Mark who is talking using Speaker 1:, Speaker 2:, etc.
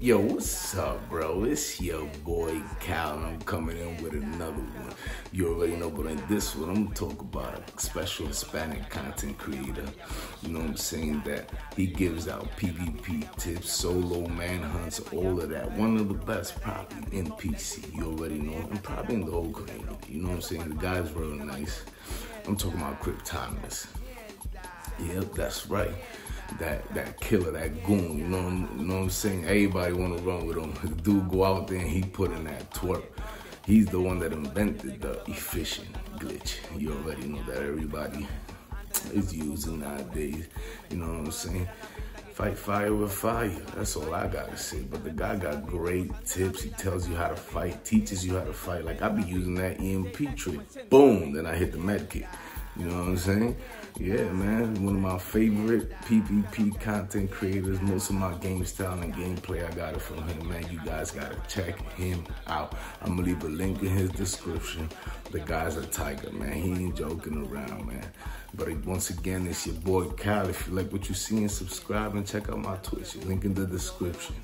Speaker 1: Yo, what's up, bro? It's your boy Cal, and I'm coming in with another one. You already know, but in this one, I'm talking about a special Hispanic content creator. You know what I'm saying? That he gives out PvP tips, solo manhunts, all of that. One of the best, probably in PC. You already know, and probably in the whole community. You know what I'm saying? The guy's really nice. I'm talking about Cryptonomous. Yep, that's right that that killer, that goon. You know, you know what I'm saying? Everybody want to run with him. The dude go out there and he put in that twerk. He's the one that invented the efficient glitch. You already know that everybody is using nowadays. You know what I'm saying? Fight fire with fire. That's all I gotta say. But the guy got great tips. He tells you how to fight, teaches you how to fight. Like I be using that EMP trick. Boom, then I hit the med kit. You know what I'm saying? Yeah, man. One of my favorite PvP content creators. Most of my game style and gameplay, I got it from him, man. You guys gotta check him out. I'm gonna leave a link in his description. The guy's a tiger, man. He ain't joking around, man. But once again, it's your boy Cal. If you like what you see, and subscribe and check out my Twitch. Link in the description.